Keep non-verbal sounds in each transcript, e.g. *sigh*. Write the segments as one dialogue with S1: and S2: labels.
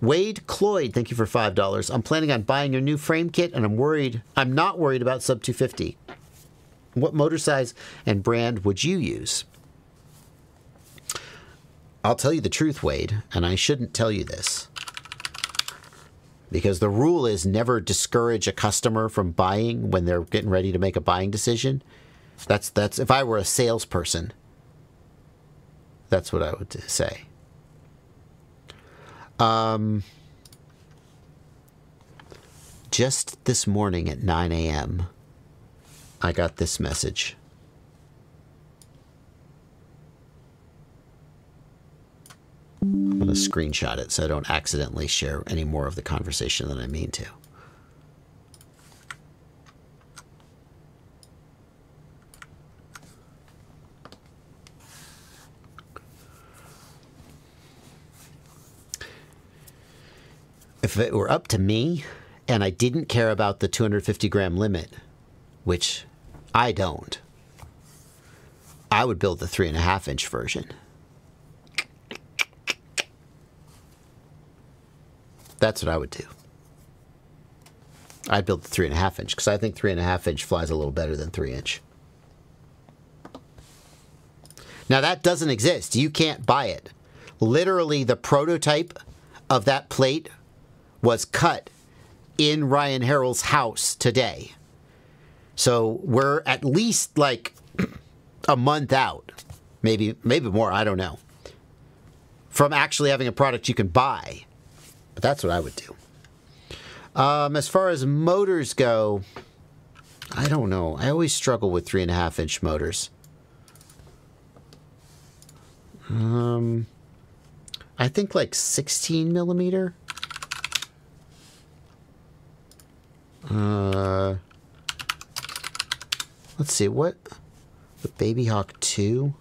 S1: Wade Cloyd, thank you for $5. I'm planning on buying your new frame kit and I'm worried, I'm not worried about sub 250. What motor size and brand would you use? I'll tell you the truth, Wade, and I shouldn't tell you this. Because the rule is never discourage a customer from buying when they're getting ready to make a buying decision. That's that's if I were a salesperson, that's what I would say. Um, just this morning at 9 a.m., I got this message. I'm going to screenshot it so I don't accidentally share any more of the conversation than I mean to. If it were up to me and I didn't care about the 250 gram limit, which I don't, I would build the three and a half inch version. That's what I would do. I'd build the three and a half inch because I think three and a half inch flies a little better than three inch. Now that doesn't exist. You can't buy it. Literally, the prototype of that plate was cut in Ryan Harrell's house today. So we're at least like *clears throat* a month out, maybe maybe more. I don't know. From actually having a product you can buy, but that's what I would do. Um, as far as motors go, I don't know. I always struggle with three and a half inch motors. Um, I think like 16 millimeter. Uh, let's see what the Baby Hawk 2.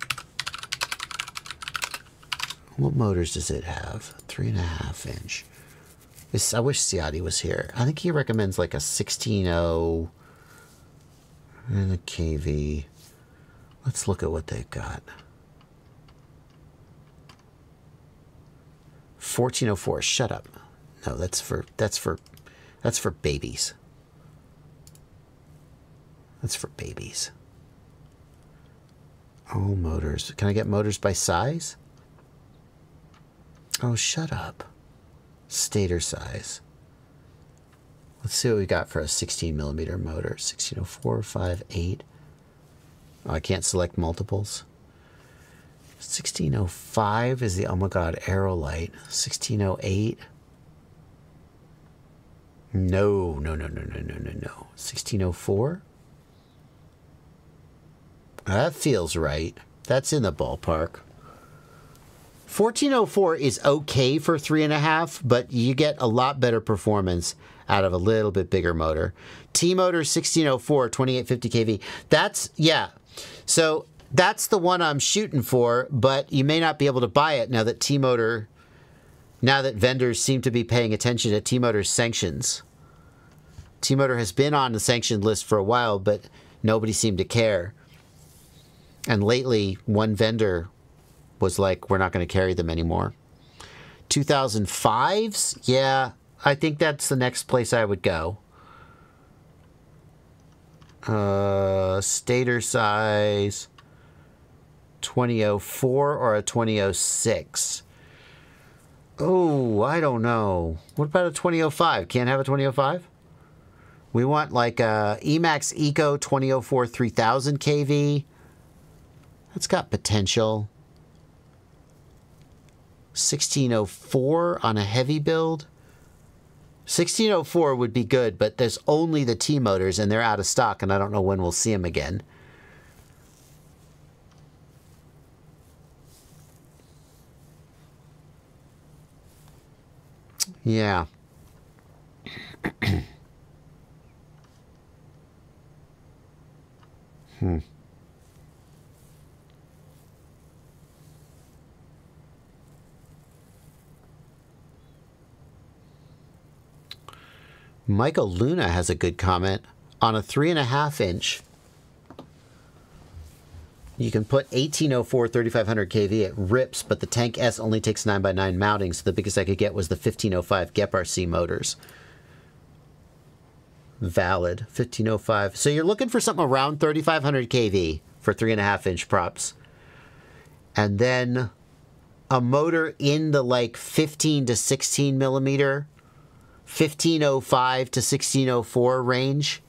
S1: What motors does it have? Three and a half inch. This, I wish Ciati was here. I think he recommends like a 16.0 and a KV. Let's look at what they've got. 1404. Shut up. No, that's for that's for that's for babies. That's for babies. All motors. Can I get motors by size? Oh, shut up. Stator size. Let's see what we got for a 16 millimeter motor. 1604, 5, 8. Oh, I can't select multiples. 1605 is the Oh My God Aerolite. 1608. No, no, no, no, no, no, no, no. 1604? That feels right. That's in the ballpark. 1404 is okay for three and a half, but you get a lot better performance out of a little bit bigger motor. T motor 1604, 2850 kV. That's, yeah. So that's the one I'm shooting for, but you may not be able to buy it now that T motor, now that vendors seem to be paying attention to T motor's sanctions. T motor has been on the sanctioned list for a while, but nobody seemed to care. And lately, one vendor was like, we're not going to carry them anymore. 2005s? Yeah, I think that's the next place I would go. Uh, stator size 2004 or a 2006? Oh, I don't know. What about a 2005? Can't have a 2005? We want like a Emax Eco 2004 3000 kV. That's got potential. 1604 on a heavy build. 1604 would be good, but there's only the T motors and they're out of stock, and I don't know when we'll see them again. Yeah. *clears throat* hmm. Michael Luna has a good comment on a three and a half inch. You can put 1804 3500 kV. It rips, but the Tank S only takes 9x9 mounting, so the biggest I could get was the 1505 GEP-RC motors. Valid, 1505. So you're looking for something around 3500 kV for 3.5 inch props. And then a motor in the like 15 to 16 millimeter, 1505 to 1604 range,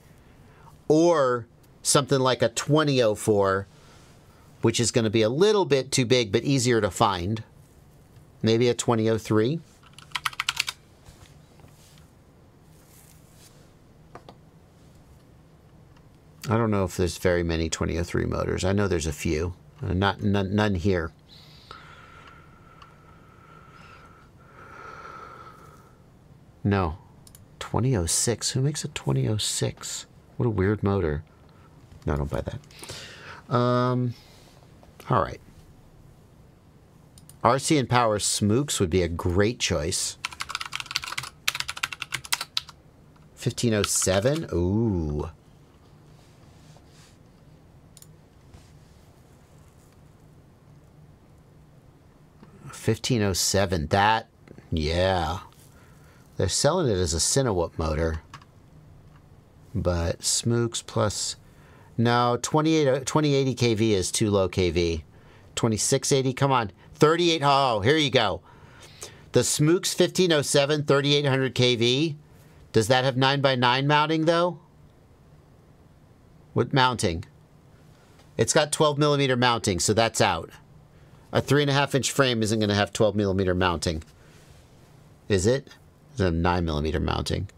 S1: or something like a 2004 which is going to be a little bit too big but easier to find. Maybe a 2003. I don't know if there's very many 2003 motors. I know there's a few. Uh, not none, none here. No. 2006. Who makes a 2006? What a weird motor. No, don't buy that. Um, all right. RCinPower SmooX would be a great choice. 1507. Ooh. Fifteen oh seven. That, yeah. They're selling it as a Cinewhoop motor. But SmooX plus no, 28, uh, 2080 kV is too low kV. 2680, come on. 38, oh, here you go. The SmooX 1507, 3800 kV. Does that have 9x9 mounting though? What mounting? It's got 12 millimeter mounting, so that's out. A 3.5 inch frame isn't going to have 12 millimeter mounting. Is it? A 9 millimeter mounting.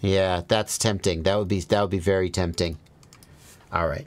S1: Yeah, that's tempting. That would be that would be very tempting. All right.